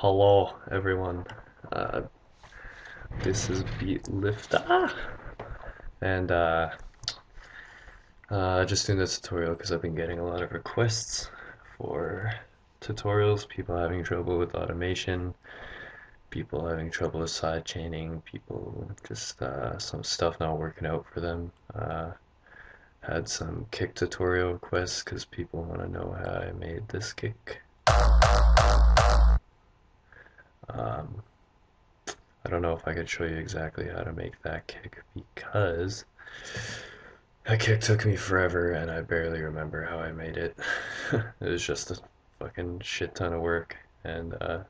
Hello, everyone. Uh, this is Beatlifter, and uh, uh, just doing this tutorial because I've been getting a lot of requests for tutorials. People having trouble with automation, people having trouble with side chaining, people just uh, some stuff not working out for them. Uh, had some kick tutorial requests because people want to know how I made this kick. I don't know if I could show you exactly how to make that kick because that kick took me forever and I barely remember how I made it. it was just a fucking shit ton of work and uh,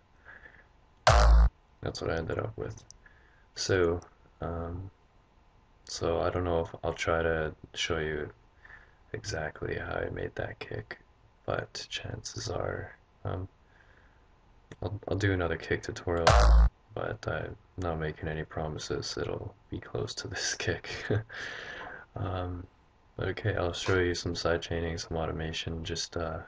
that's what I ended up with. So, um, so I don't know if I'll try to show you exactly how I made that kick, but chances are um, I'll, I'll do another kick tutorial, but I'm not making any promises it'll be close to this kick. um, okay, I'll show you some side chaining, some automation, just uh,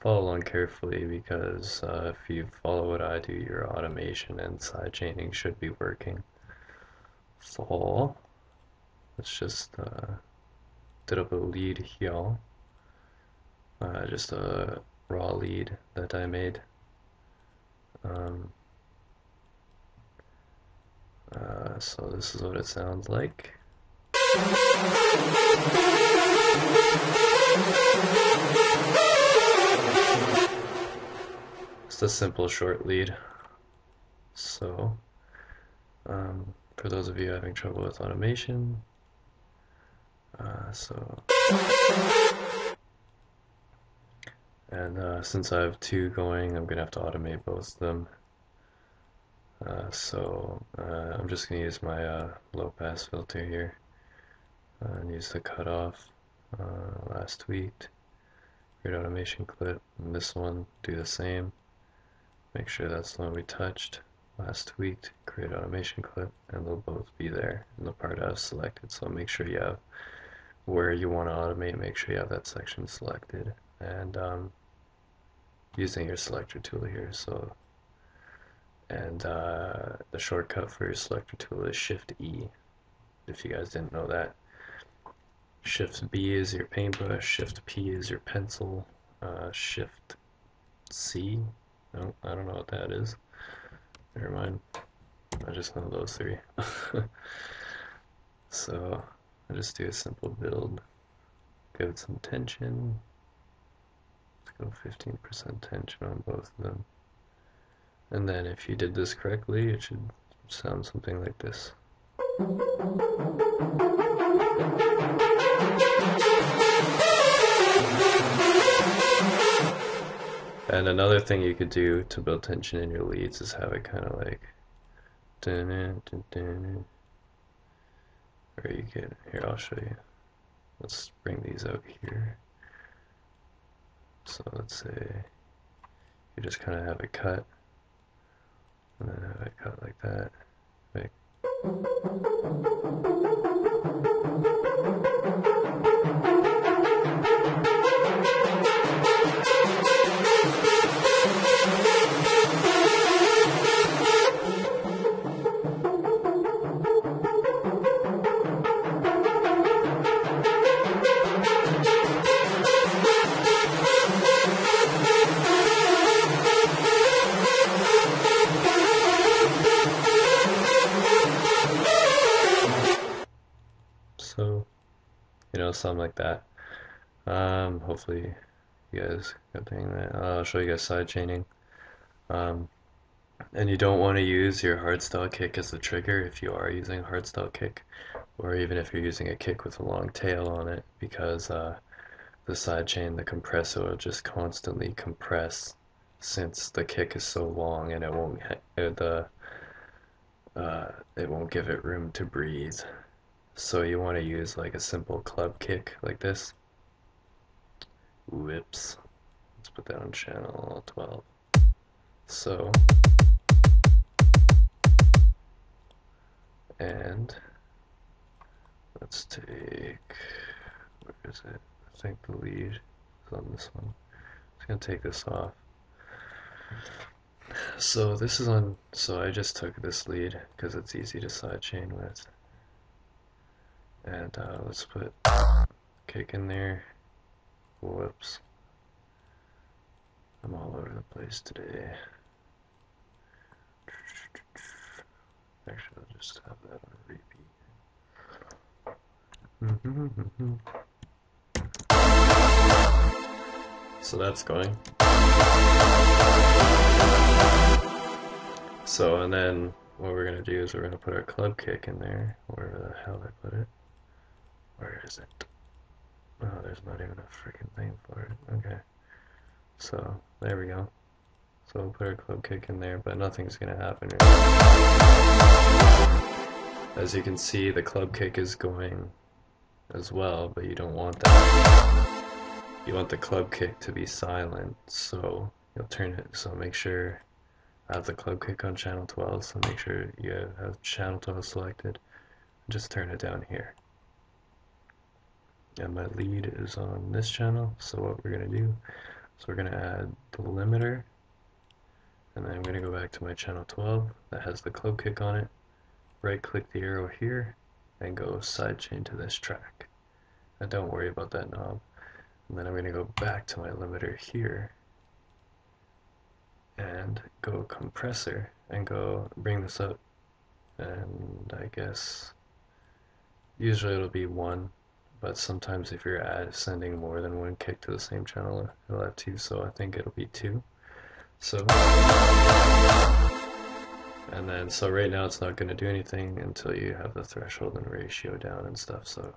follow along carefully because uh, if you follow what I do, your automation and side chaining should be working. So, let's just uh, did up a lead here, uh, just a raw lead that I made. Um, uh, so this is what it sounds like. It's a simple short lead. So, um, for those of you having trouble with automation, uh, so and uh, since I have two going, I'm gonna have to automate both of them. Uh, so uh, I'm just gonna use my uh, low pass filter here uh, and use the cutoff uh, last tweaked, create automation clip, and this one do the same. Make sure that's the one we touched last tweaked, create automation clip, and they'll both be there in the part I've selected. So make sure you have where you want to automate, make sure you have that section selected. And um, using your selector tool here. So, and uh, the shortcut for your selector tool is Shift E. If you guys didn't know that, Shift B is your paintbrush, Shift P is your pencil, uh, Shift C. No, I don't know what that is. Never mind. I just know those three. so I just do a simple build, give it some tension, Let's go 15% tension on both of them. And then if you did this correctly, it should sound something like this. And another thing you could do to build tension in your leads is have it kind of like or you get here I'll show you. Let's bring these out here. So let's say you just kind of have it cut, and then it cut like that. Make something like that. Um, hopefully you guys got that I'll show you guys side chaining. Um, and you don't want to use your hardstyle kick as the trigger if you are using a hardstyle kick or even if you're using a kick with a long tail on it because uh, the side chain the compressor will just constantly compress since the kick is so long and it won't uh, the uh, it won't give it room to breathe so you want to use like a simple club kick like this. Whoops. Let's put that on channel 12. So, and let's take, where is it? I think the lead is on this one. I'm just going to take this off. So this is on, so I just took this lead because it's easy to sidechain with. And uh, let's put kick in there. Whoops. I'm all over the place today. Actually, I'll just have that on repeat. so that's going. So, and then what we're going to do is we're going to put our club kick in there, wherever the hell I put it. Is it? Oh, there's not even a freaking thing for it. Okay. So, there we go. So we'll put our club kick in there, but nothing's going to happen. As you can see, the club kick is going as well, but you don't want that. You want the club kick to be silent, so you'll turn it, so make sure I have the club kick on channel 12, so make sure you have channel 12 selected. Just turn it down here and my lead is on this channel. So what we're to do is we're to add the limiter. And then I'm to go back to my channel 12 that has the club kick on it. Right click the arrow here and go sidechain to this track. And don't worry about that knob. And then I'm to go back to my limiter here and go compressor and go bring this up. And I guess usually it'll be 1 but sometimes if you're sending more than one kick to the same channel, it'll have two, so I think it'll be two. So, and then, so right now it's not going to do anything until you have the threshold and ratio down and stuff. So,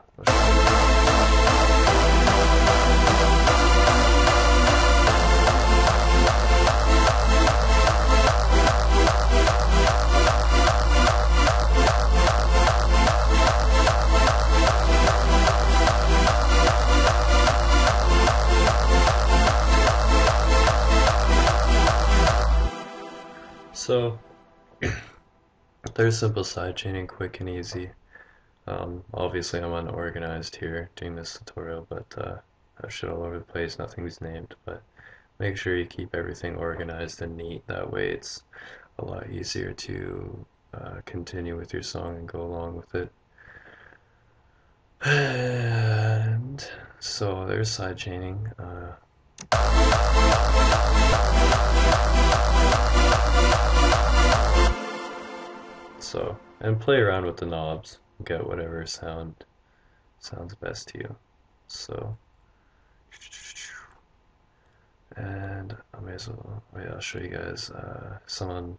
there's simple sidechaining, quick and easy. Um, obviously I'm unorganized here doing this tutorial, but uh, I have shit all over the place, nothing's named, but make sure you keep everything organized and neat, that way it's a lot easier to uh, continue with your song and go along with it. And so there's sidechaining. Uh, so and play around with the knobs get whatever sound sounds best to you. So and I may as well wait I'll show you guys uh, someone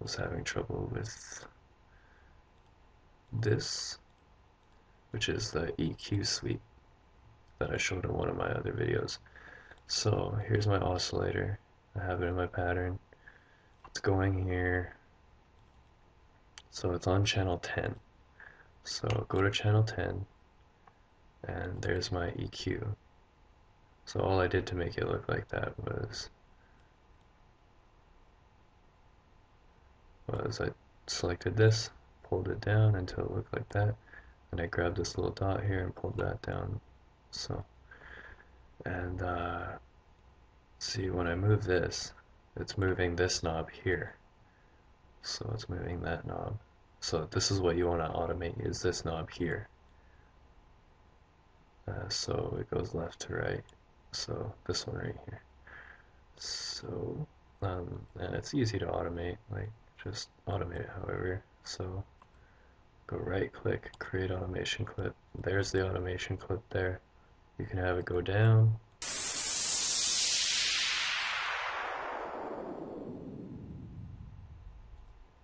was having trouble with this which is the EQ suite that I showed in one of my other videos. So here's my oscillator. I have it in my pattern. It's going here so it's on channel 10. So go to channel 10 and there's my EQ. So all I did to make it look like that was was I selected this, pulled it down until it looked like that, and I grabbed this little dot here and pulled that down. So, and uh, see when I move this, it's moving this knob here. So it's moving that knob. So this is what you want to automate is this knob here. Uh, so it goes left to right. So this one right here. So, um, and it's easy to automate, like just automate it however. So go right click, create automation clip. There's the automation clip there. You can have it go down.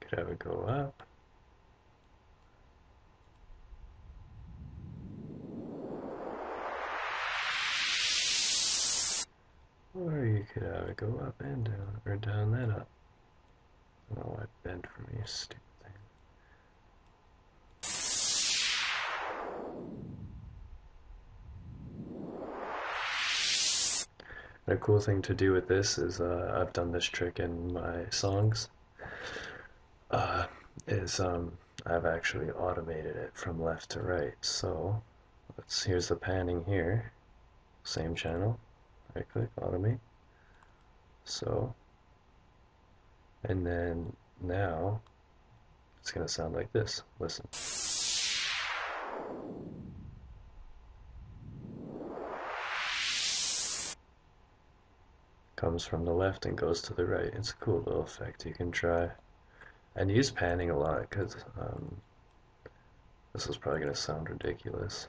Could have it go up. You go up and down, or down then up. Oh, I bend for me, stupid thing. A cool thing to do with this is uh, I've done this trick in my songs. Uh, is um, I've actually automated it from left to right. So let's here's the panning here, same channel right click, automate. So And then now it's going to sound like this. Listen. Comes from the left and goes to the right. It's a cool little effect you can try. And use panning a lot because um, this is probably going to sound ridiculous.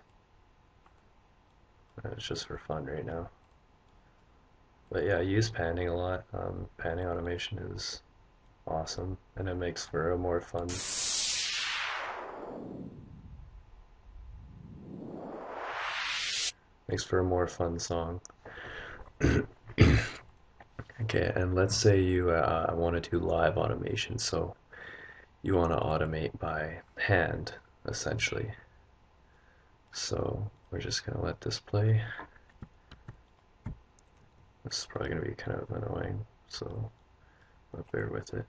It's just for fun right now. But yeah, I use panning a lot. Um, panning automation is awesome and it makes for a more fun makes for a more fun song. okay, and let's say you uh, want to do live automation, so you want to automate by hand, essentially. So we're just going to let this play. This is probably going to be kind of annoying, so bear with it.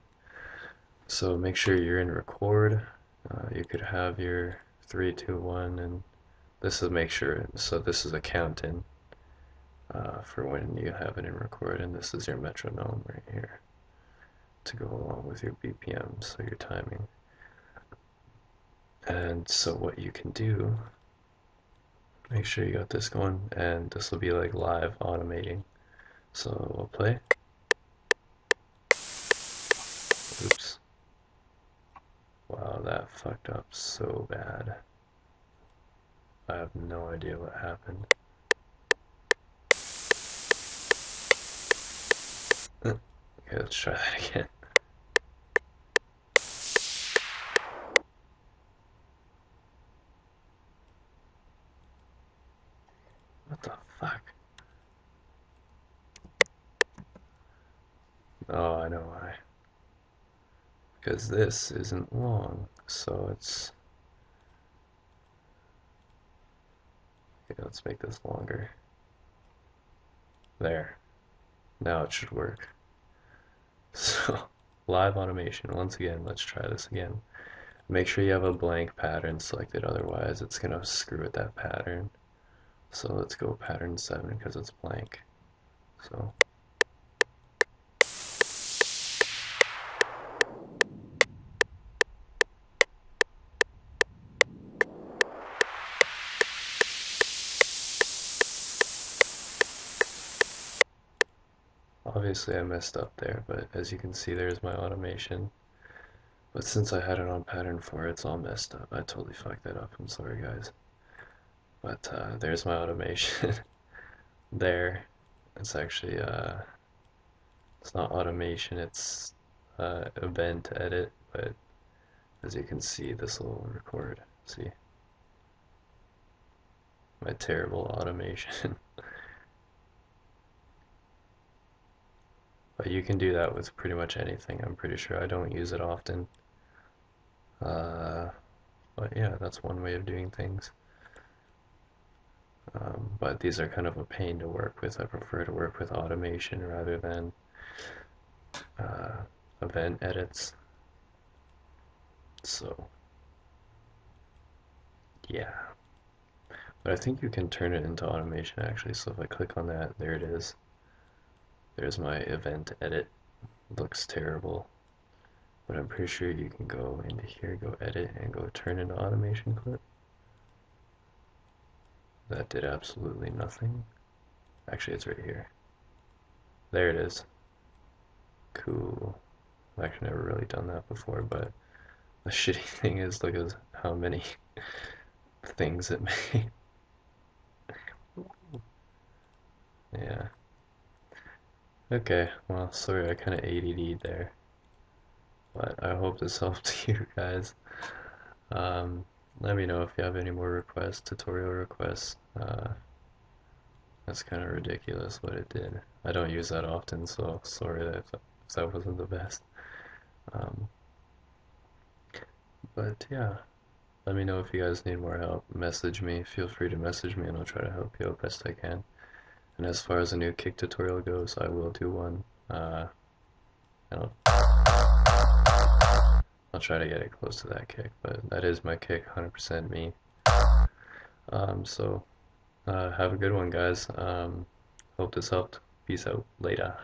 So make sure you're in record. Uh, you could have your 3, 2, 1, and this is make sure, so this is a count in uh, for when you have it in record, and this is your metronome right here to go along with your BPM, so your timing. And so what you can do, make sure you got this going, and this will be like live automating. So we'll play. Oops. Wow, that fucked up so bad. I have no idea what happened. okay, let's try that again. What the fuck? Oh, I know why. Because this isn't long, so it's Okay, let's make this longer. There. Now it should work. So, live automation. Once again, let's try this again. Make sure you have a blank pattern selected, otherwise it's going to screw with that pattern. So let's go pattern 7 because it's blank. So Obviously I messed up there, but as you can see there's my automation. But since I had it on pattern 4, it's all messed up. I totally fucked that up. I'm sorry, guys. But uh, there's my automation. there. It's actually, uh, it's not automation, it's uh, event edit, but as you can see, this will record. See? My terrible automation. But you can do that with pretty much anything, I'm pretty sure. I don't use it often. Uh, but yeah, that's one way of doing things. Um, but these are kind of a pain to work with. I prefer to work with automation rather than uh, event edits. So, yeah. But I think you can turn it into automation actually. So if I click on that, there it is. There's my event edit. Looks terrible. But I'm pretty sure you can go into here, go edit, and go turn into automation clip. That did absolutely nothing. Actually, it's right here. There it is. Cool. I've actually never really done that before, but the shitty thing is, look at how many things it made. yeah. Okay, well, sorry I kind of ADD'd there. But I hope this helped you guys. Um, let me know if you have any more requests, tutorial requests. Uh, that's kind of ridiculous what it did. I don't use that often, so sorry that that wasn't the best. Um, but yeah, let me know if you guys need more help. Message me. Feel free to message me and I'll try to help you out best I can. And as far as a new kick tutorial goes, I will do one. Uh, I'll, I'll try to get it close to that kick, but that is my kick, 100% me. Um, so, uh, have a good one, guys. Um, hope this helped. Peace out. Later.